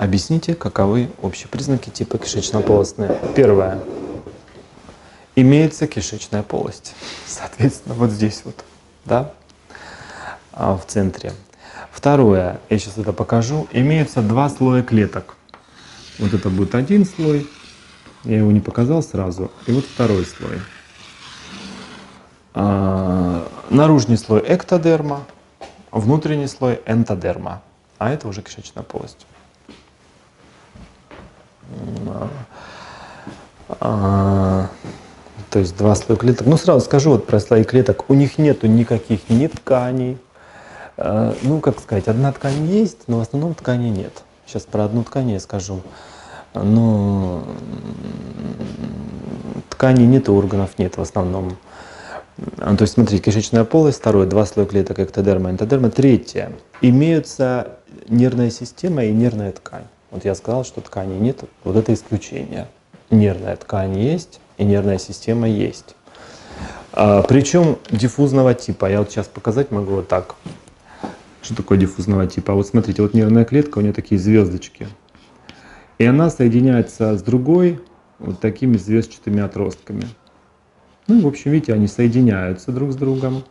Объясните, каковы общие признаки типа кишечно-полостные. Первое. Имеется кишечная полость. Соответственно, вот здесь вот, да, а, в центре. Второе, я сейчас это покажу, имеются два слоя клеток. Вот это будет один слой, я его не показал сразу, и вот второй слой. А, наружный слой эктодерма, внутренний слой энтодерма, а это уже кишечная полость. А, то есть два слоя клеток. Ну, сразу скажу вот про слои клеток. У них нету никаких ни тканей. А, ну, как сказать, одна ткань есть, но в основном ткани нет. Сейчас про одну ткань я скажу. Ну, тканей нет, органов нет в основном. А, то есть, смотрите, кишечная полость, второе, два слоя клеток, эктодерма, энтодерма. Третье, имеются нервная система и нервная ткань. Вот я сказал, что ткани нет, вот это исключение. Нервная ткань есть и нервная система есть. А, причем диффузного типа. Я вот сейчас показать могу вот так. Что такое диффузного типа? А вот смотрите, вот нервная клетка, у нее такие звездочки. И она соединяется с другой вот такими звездчатыми отростками. Ну, в общем, видите, они соединяются друг с другом.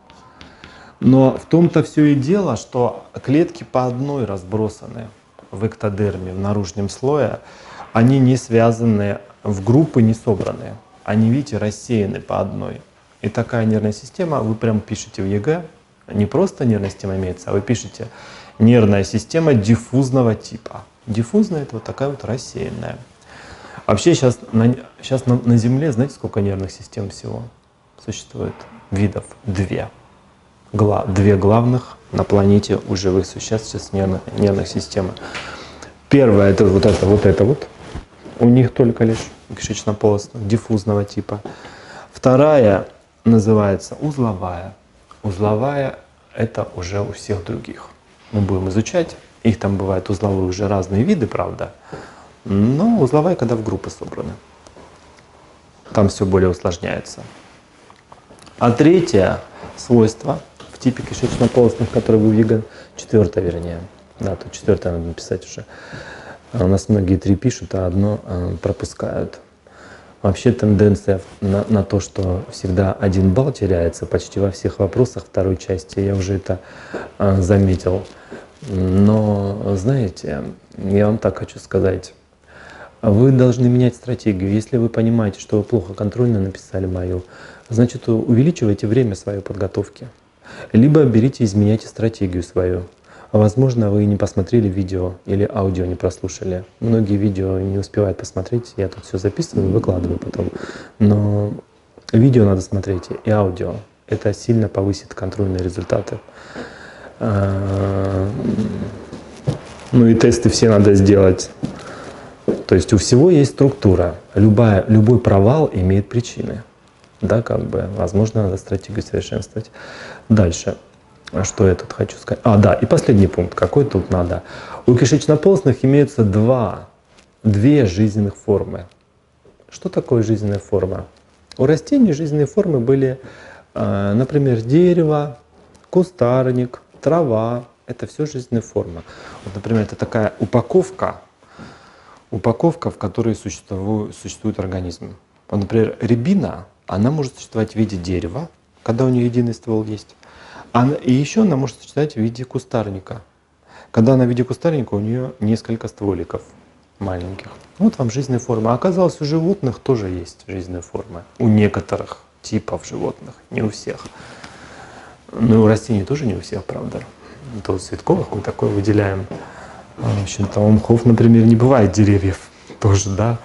Но в том-то все и дело, что клетки по одной разбросаны в эктодерме, в наружном слое, они не связаны, в группы не собраны. Они, видите, рассеяны по одной. И такая нервная система, вы прям пишете в ЕГЭ, не просто нервная система имеется, а вы пишете нервная система диффузного типа. Диффузная это вот такая вот рассеянная. Вообще сейчас на, сейчас на, на Земле, знаете, сколько нервных систем всего существует? Видов две. Гла, две главных на планете у живых существ сейчас нервных, нервных системы. Первое это вот это, вот это вот. У них только лишь кишечно-полостного, диффузного типа. Вторая называется узловая. Узловая это уже у всех других. Мы будем изучать. Их там бывают узловые уже разные виды, правда. Но узловая, когда в группы собраны. Там все более усложняется. А третье свойство в типе кишечно-полостных, который вы веган, четвертое вернее. Да, тут четвертое надо написать уже. А у нас многие три пишут, а одно а, пропускают. Вообще тенденция на, на то, что всегда один балл теряется почти во всех вопросах второй части, я уже это а, заметил. Но, знаете, я вам так хочу сказать, вы должны менять стратегию. Если вы понимаете, что вы плохо контрольно написали мою, значит увеличивайте время своей подготовки. Либо берите и изменяйте стратегию свою. Возможно, вы не посмотрели видео или аудио не прослушали. Многие видео не успевают посмотреть, я тут все записываю, выкладываю потом. Но видео надо смотреть и аудио. Это сильно повысит контрольные результаты. А, ну и тесты все надо сделать. То есть у всего есть структура. Любая, любой провал имеет причины. Да, как бы, возможно, надо стратегию совершенствовать. Дальше. Что я тут хочу сказать? А, да, и последний пункт. Какой тут надо? У кишечно-полостных имеются два, две жизненных формы. Что такое жизненная форма? У растений жизненные формы были, а, например, дерево, кустарник, трава. Это все жизненная форма. Вот, например, это такая упаковка, упаковка, в которой существует, существует организм. Вот, например, рябина, она может существовать в виде дерева, когда у нее единый ствол есть. Она, и еще она может существовать в виде кустарника. Когда она в виде кустарника, у нее несколько стволиков маленьких. Вот вам жизненная форма. А оказалось, у животных тоже есть жизненная форма. У некоторых типов животных, не у всех. Ну и у растений тоже не у всех, правда. То цветковых мы такое выделяем. А, в общем-то, у мхов, например, не бывает деревьев тоже, да.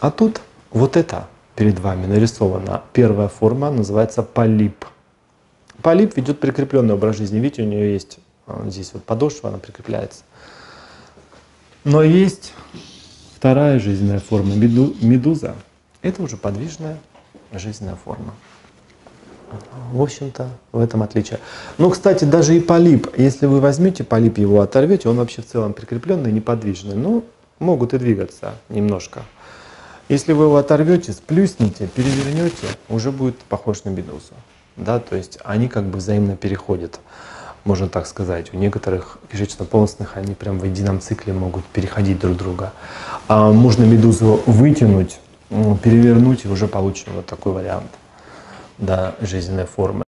А тут вот это перед вами нарисована. Первая форма называется полип. Полип ведет прикрепленный образ жизни. Видите, у нее есть а, здесь вот подошва, она прикрепляется. Но есть вторая жизненная форма, медуза. Это уже подвижная жизненная форма. В общем-то, в этом отличие. Ну, кстати, даже и полип, если вы возьмете полип, его оторвете, он вообще в целом прикрепленный, неподвижный, но могут и двигаться немножко. Если вы его оторвете, сплюснете, перевернете, уже будет похож на медузу да, то есть они как бы взаимно переходят. можно так сказать. У некоторых кишечно-полостных они прям в едином цикле могут переходить друг друга. А можно медузу вытянуть, перевернуть и уже получим вот такой вариант да, жизненной формы.